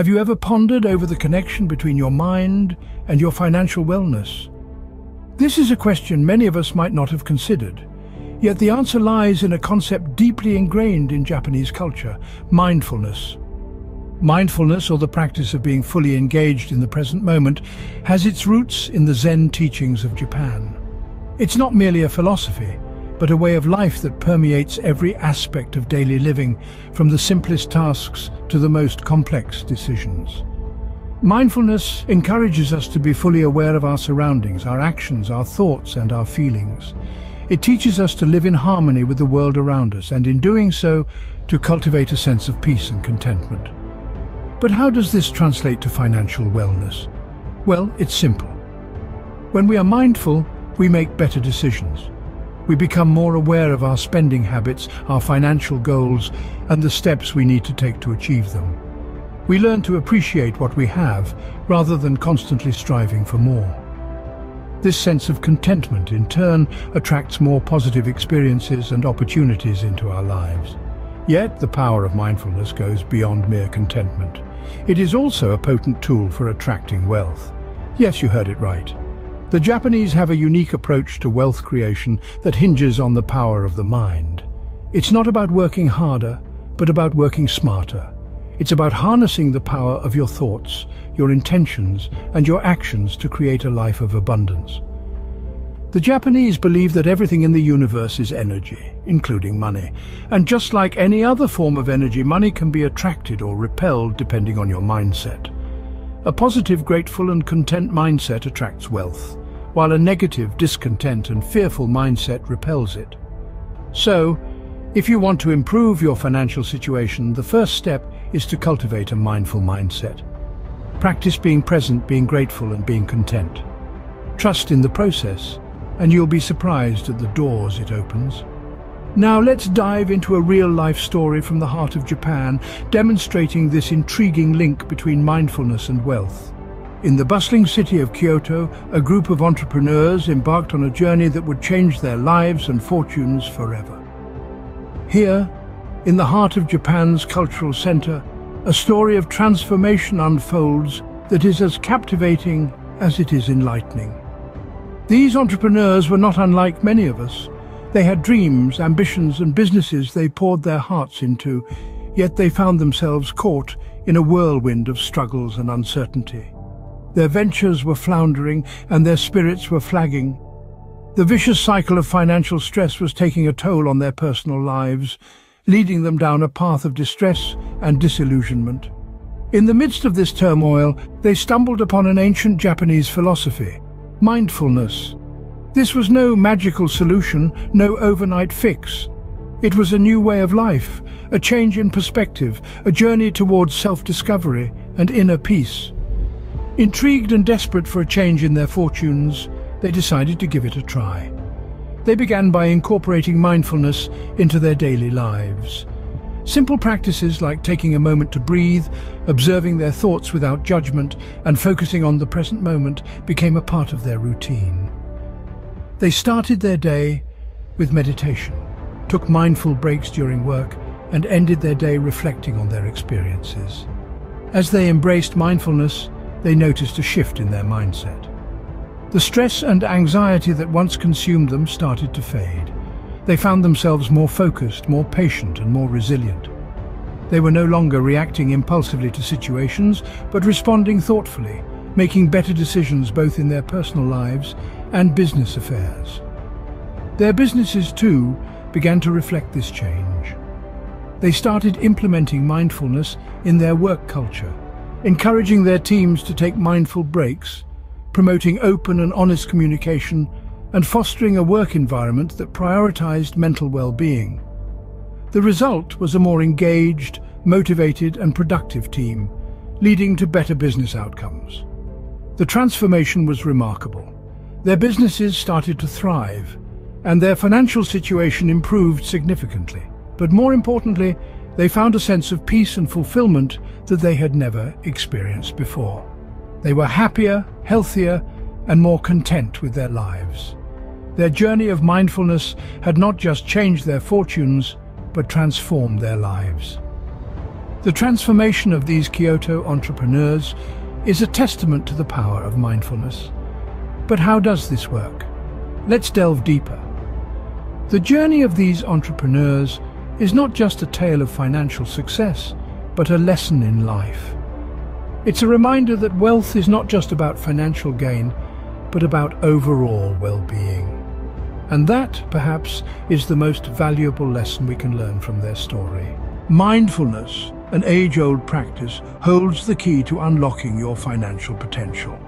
Have you ever pondered over the connection between your mind and your financial wellness? This is a question many of us might not have considered, yet the answer lies in a concept deeply ingrained in Japanese culture, mindfulness. Mindfulness, or the practice of being fully engaged in the present moment, has its roots in the Zen teachings of Japan. It's not merely a philosophy, but a way of life that permeates every aspect of daily living, from the simplest tasks to the most complex decisions. Mindfulness encourages us to be fully aware of our surroundings, our actions, our thoughts and our feelings. It teaches us to live in harmony with the world around us and in doing so, to cultivate a sense of peace and contentment. But how does this translate to financial wellness? Well, it's simple. When we are mindful, we make better decisions. We become more aware of our spending habits, our financial goals, and the steps we need to take to achieve them. We learn to appreciate what we have, rather than constantly striving for more. This sense of contentment, in turn, attracts more positive experiences and opportunities into our lives. Yet, the power of mindfulness goes beyond mere contentment. It is also a potent tool for attracting wealth. Yes, you heard it right. The Japanese have a unique approach to wealth creation that hinges on the power of the mind. It's not about working harder, but about working smarter. It's about harnessing the power of your thoughts, your intentions, and your actions to create a life of abundance. The Japanese believe that everything in the universe is energy, including money. And just like any other form of energy, money can be attracted or repelled depending on your mindset. A positive, grateful and content mindset attracts wealth, while a negative, discontent and fearful mindset repels it. So, if you want to improve your financial situation, the first step is to cultivate a mindful mindset. Practice being present, being grateful and being content. Trust in the process and you'll be surprised at the doors it opens. Now let's dive into a real-life story from the heart of Japan, demonstrating this intriguing link between mindfulness and wealth. In the bustling city of Kyoto, a group of entrepreneurs embarked on a journey that would change their lives and fortunes forever. Here, in the heart of Japan's cultural center, a story of transformation unfolds that is as captivating as it is enlightening. These entrepreneurs were not unlike many of us. They had dreams, ambitions and businesses they poured their hearts into, yet they found themselves caught in a whirlwind of struggles and uncertainty. Their ventures were floundering and their spirits were flagging. The vicious cycle of financial stress was taking a toll on their personal lives, leading them down a path of distress and disillusionment. In the midst of this turmoil, they stumbled upon an ancient Japanese philosophy, mindfulness. This was no magical solution, no overnight fix. It was a new way of life, a change in perspective, a journey towards self-discovery and inner peace. Intrigued and desperate for a change in their fortunes, they decided to give it a try. They began by incorporating mindfulness into their daily lives. Simple practices like taking a moment to breathe, observing their thoughts without judgment, and focusing on the present moment became a part of their routine. They started their day with meditation, took mindful breaks during work, and ended their day reflecting on their experiences. As they embraced mindfulness, they noticed a shift in their mindset. The stress and anxiety that once consumed them started to fade. They found themselves more focused, more patient and more resilient. They were no longer reacting impulsively to situations, but responding thoughtfully, making better decisions both in their personal lives and business affairs. Their businesses, too, began to reflect this change. They started implementing mindfulness in their work culture, encouraging their teams to take mindful breaks, promoting open and honest communication and fostering a work environment that prioritized mental well-being. The result was a more engaged, motivated and productive team, leading to better business outcomes. The transformation was remarkable. Their businesses started to thrive, and their financial situation improved significantly. But more importantly, they found a sense of peace and fulfillment that they had never experienced before. They were happier, healthier, and more content with their lives. Their journey of mindfulness had not just changed their fortunes, but transformed their lives. The transformation of these Kyoto entrepreneurs is a testament to the power of mindfulness. But how does this work? Let's delve deeper. The journey of these entrepreneurs is not just a tale of financial success, but a lesson in life. It's a reminder that wealth is not just about financial gain, but about overall well-being. And that, perhaps, is the most valuable lesson we can learn from their story. Mindfulness, an age-old practice, holds the key to unlocking your financial potential.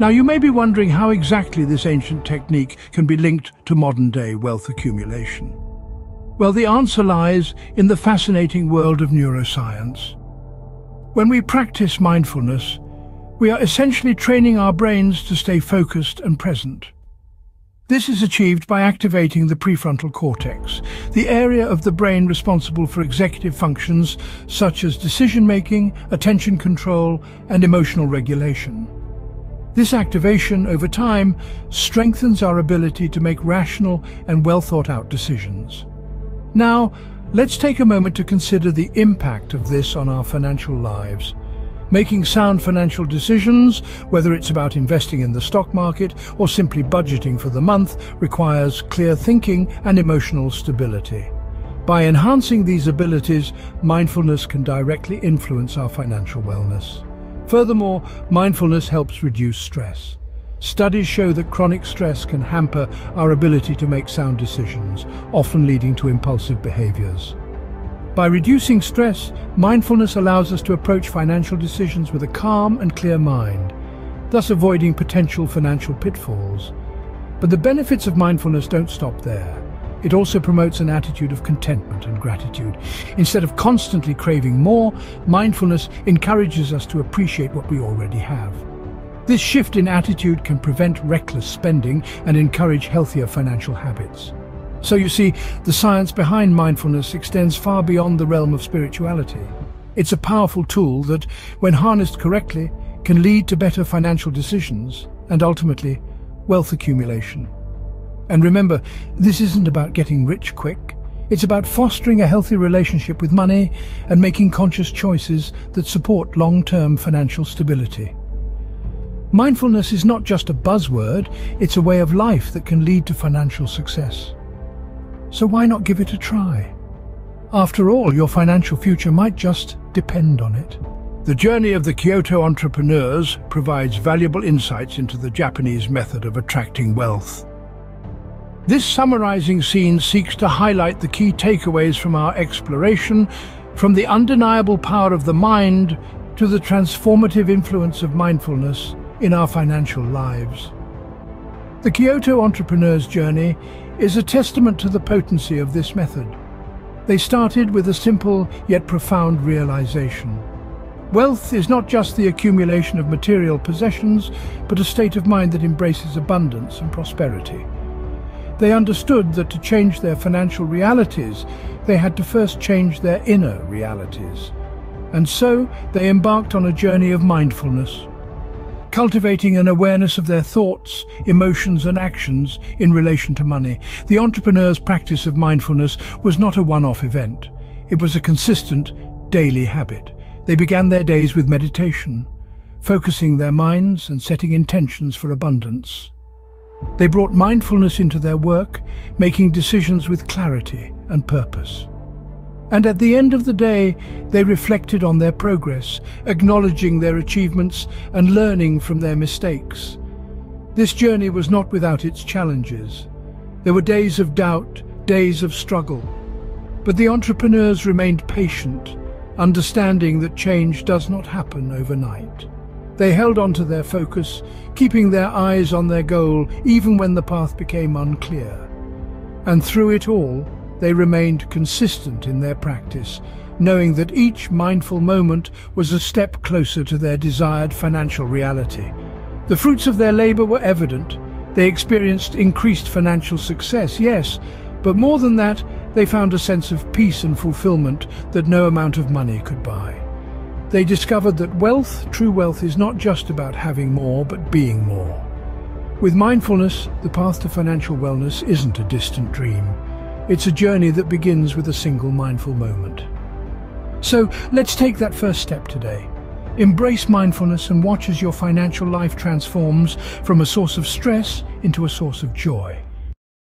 Now you may be wondering how exactly this ancient technique can be linked to modern-day wealth accumulation. Well, the answer lies in the fascinating world of neuroscience. When we practice mindfulness, we are essentially training our brains to stay focused and present. This is achieved by activating the prefrontal cortex, the area of the brain responsible for executive functions such as decision-making, attention control, and emotional regulation. This activation, over time, strengthens our ability to make rational and well-thought-out decisions. Now, let's take a moment to consider the impact of this on our financial lives. Making sound financial decisions, whether it's about investing in the stock market or simply budgeting for the month, requires clear thinking and emotional stability. By enhancing these abilities, mindfulness can directly influence our financial wellness. Furthermore, mindfulness helps reduce stress. Studies show that chronic stress can hamper our ability to make sound decisions, often leading to impulsive behaviors. By reducing stress, mindfulness allows us to approach financial decisions with a calm and clear mind, thus avoiding potential financial pitfalls. But the benefits of mindfulness don't stop there. It also promotes an attitude of contentment and gratitude. Instead of constantly craving more, mindfulness encourages us to appreciate what we already have. This shift in attitude can prevent reckless spending and encourage healthier financial habits. So you see, the science behind mindfulness extends far beyond the realm of spirituality. It's a powerful tool that, when harnessed correctly, can lead to better financial decisions and ultimately wealth accumulation. And remember, this isn't about getting rich quick. It's about fostering a healthy relationship with money and making conscious choices that support long-term financial stability. Mindfulness is not just a buzzword, it's a way of life that can lead to financial success. So why not give it a try? After all, your financial future might just depend on it. The journey of the Kyoto entrepreneurs provides valuable insights into the Japanese method of attracting wealth. This summarizing scene seeks to highlight the key takeaways from our exploration, from the undeniable power of the mind to the transformative influence of mindfulness in our financial lives. The Kyoto entrepreneur's journey is a testament to the potency of this method. They started with a simple yet profound realization. Wealth is not just the accumulation of material possessions, but a state of mind that embraces abundance and prosperity. They understood that to change their financial realities, they had to first change their inner realities. And so they embarked on a journey of mindfulness, cultivating an awareness of their thoughts, emotions and actions in relation to money. The entrepreneur's practice of mindfulness was not a one-off event. It was a consistent, daily habit. They began their days with meditation, focusing their minds and setting intentions for abundance. They brought mindfulness into their work, making decisions with clarity and purpose. And at the end of the day, they reflected on their progress, acknowledging their achievements and learning from their mistakes. This journey was not without its challenges. There were days of doubt, days of struggle. But the entrepreneurs remained patient, understanding that change does not happen overnight. They held on to their focus, keeping their eyes on their goal even when the path became unclear. And through it all, they remained consistent in their practice, knowing that each mindful moment was a step closer to their desired financial reality. The fruits of their labor were evident. They experienced increased financial success, yes, but more than that, they found a sense of peace and fulfillment that no amount of money could buy. They discovered that wealth, true wealth, is not just about having more, but being more. With mindfulness, the path to financial wellness isn't a distant dream. It's a journey that begins with a single mindful moment. So let's take that first step today. Embrace mindfulness and watch as your financial life transforms from a source of stress into a source of joy.